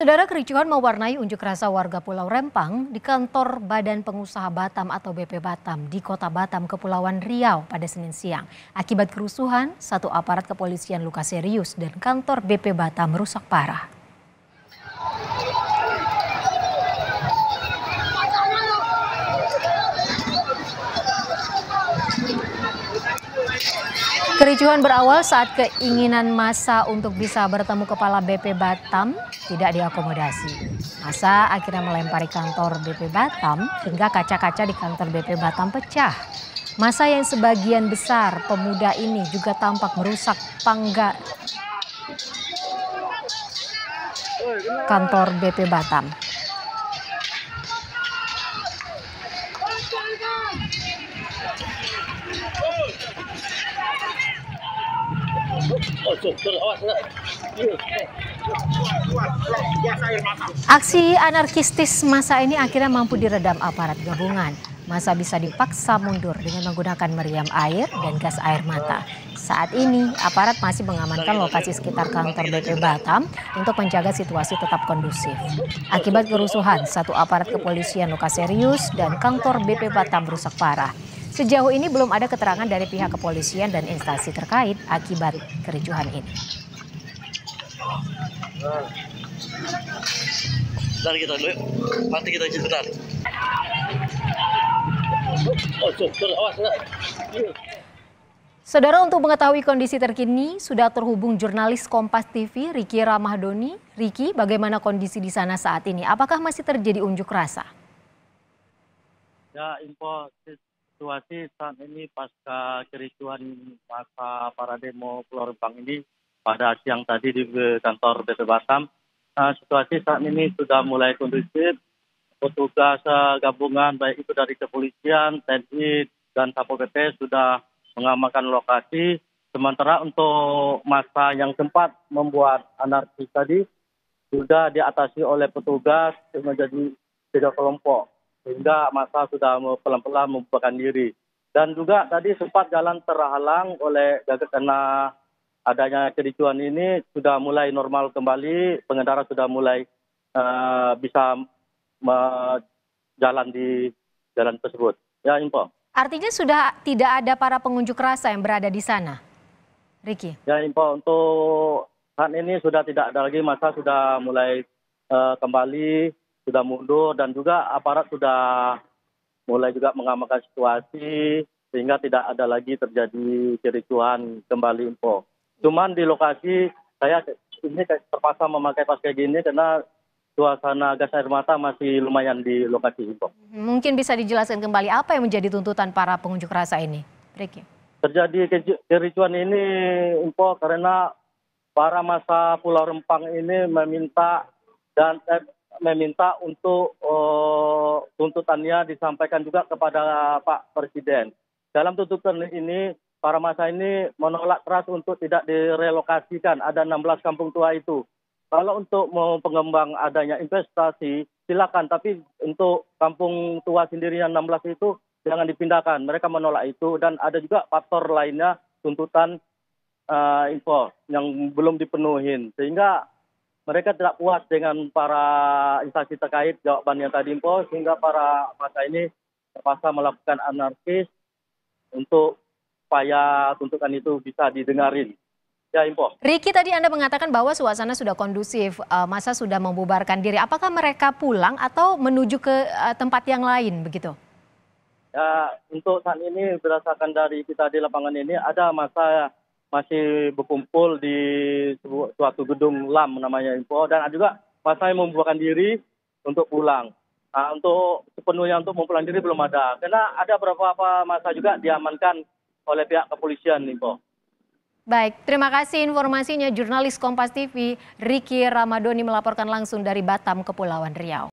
Saudara kericuhan mewarnai unjuk rasa warga Pulau Rempang di kantor Badan Pengusaha Batam atau BP Batam di Kota Batam, Kepulauan Riau pada Senin siang. Akibat kerusuhan, satu aparat kepolisian luka serius dan kantor BP Batam rusak parah. Kericuhan berawal saat keinginan masa untuk bisa bertemu kepala BP Batam tidak diakomodasi. Masa akhirnya melempari kantor BP Batam hingga kaca-kaca di kantor BP Batam pecah. Masa yang sebagian besar pemuda ini juga tampak merusak pangga kantor BP Batam. Aksi anarkistis masa ini akhirnya mampu diredam aparat gabungan. Masa bisa dipaksa mundur dengan menggunakan meriam air dan gas air mata. Saat ini, aparat masih mengamankan lokasi sekitar kantor BP Batam untuk menjaga situasi tetap kondusif. Akibat kerusuhan, satu aparat kepolisian luka serius dan kantor BP Batam rusak parah. Sejauh ini belum ada keterangan dari pihak kepolisian dan instansi terkait akibat kericuhan ini. Bentar kita dulu, mati kita sebentar. Oh, Saudara untuk mengetahui kondisi terkini sudah terhubung jurnalis Kompas TV Riki Ramahdoni. Riki, bagaimana kondisi di sana saat ini? Apakah masih terjadi unjuk rasa? Ya, info situasi saat ini pasca kericuhan masa para demo Pulau Rempang ini pada siang tadi di kantor BP Batam. Nah, situasi saat ini sudah mulai kondusif. Petugas uh, gabungan baik itu dari kepolisian, TNI, dan Satpol PP sudah mengamankan lokasi. Sementara untuk masa yang sempat membuat anarkis tadi sudah diatasi oleh petugas menjadi tiga kelompok sehingga masa sudah pelan-pelan membubarkan diri. Dan juga tadi sempat jalan terhalang oleh karena adanya kericuan ini sudah mulai normal kembali, pengendara sudah mulai uh, bisa jalan di jalan tersebut. Ya, info. Artinya sudah tidak ada para pengunjuk rasa yang berada di sana, Ricky? Ya, info untuk saat ini sudah tidak ada lagi masa sudah mulai uh, kembali sudah mundur dan juga aparat sudah mulai juga mengamankan situasi sehingga tidak ada lagi terjadi kericuhan kembali info. Cuman di lokasi saya ini terpaksa memakai pas kayak gini karena suasana gas air mata masih lumayan di lokasi info. Mungkin bisa dijelaskan kembali apa yang menjadi tuntutan para pengunjuk rasa ini, Ricky? Terjadi kericuan ini info karena para masa Pulau Rempang ini meminta dan eh, meminta untuk uh, tuntutannya disampaikan juga kepada Pak Presiden. Dalam tuntutan ini, para masa ini menolak keras untuk tidak direlokasikan. Ada 16 kampung tua itu. Kalau untuk mau pengembang adanya investasi, silakan. Tapi untuk kampung tua sendiri yang 16 itu jangan dipindahkan. Mereka menolak itu. Dan ada juga faktor lainnya tuntutan uh, info yang belum dipenuhi. Sehingga mereka tidak puas dengan para instansi terkait jawabannya tadi info sehingga para masa ini terpaksa melakukan anarkis untuk supaya tuntutan itu bisa didengarin. Ya, info. Riki tadi Anda mengatakan bahwa suasana sudah kondusif, uh, masa sudah membubarkan diri. Apakah mereka pulang atau menuju ke uh, tempat yang lain begitu? Ya, untuk saat ini berdasarkan dari kita di lapangan ini ada masa masih berkumpul di suatu gedung LAM namanya info dan juga masa yang membuahkan diri untuk pulang. Nah, untuk sepenuhnya untuk mempulang diri belum ada. Karena ada beberapa masa juga diamankan oleh pihak kepolisian info. Baik, terima kasih informasinya jurnalis Kompas TV Riki Ramadoni melaporkan langsung dari Batam, Kepulauan Riau.